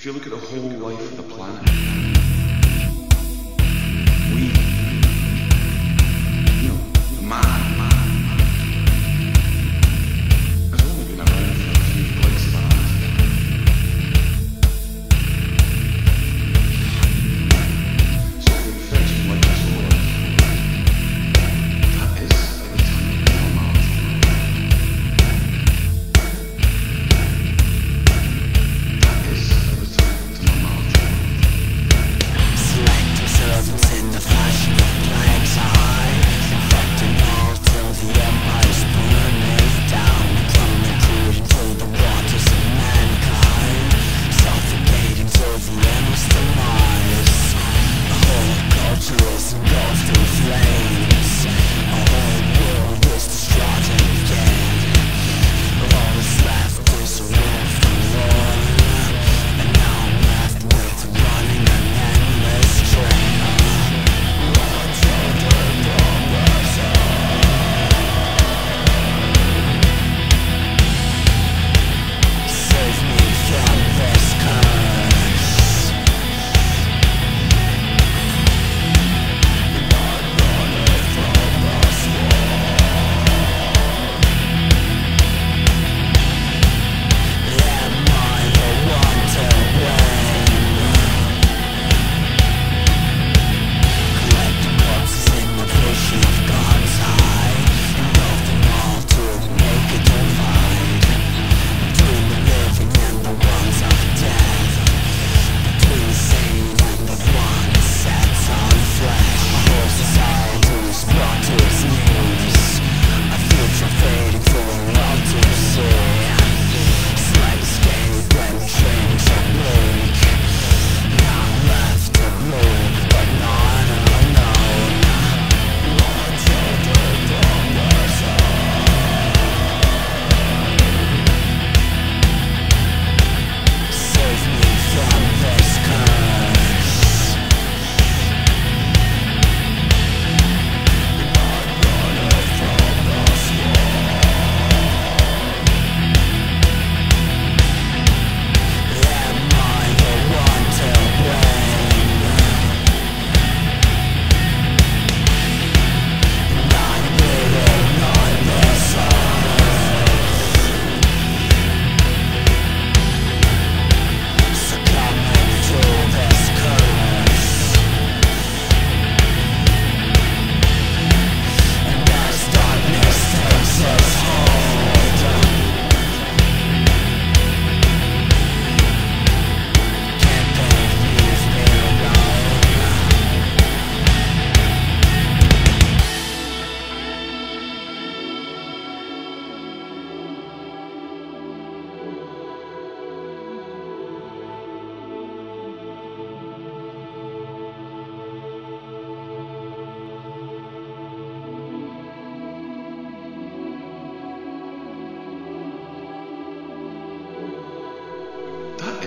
If you look at the whole life of the planet.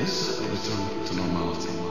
This a return to normality.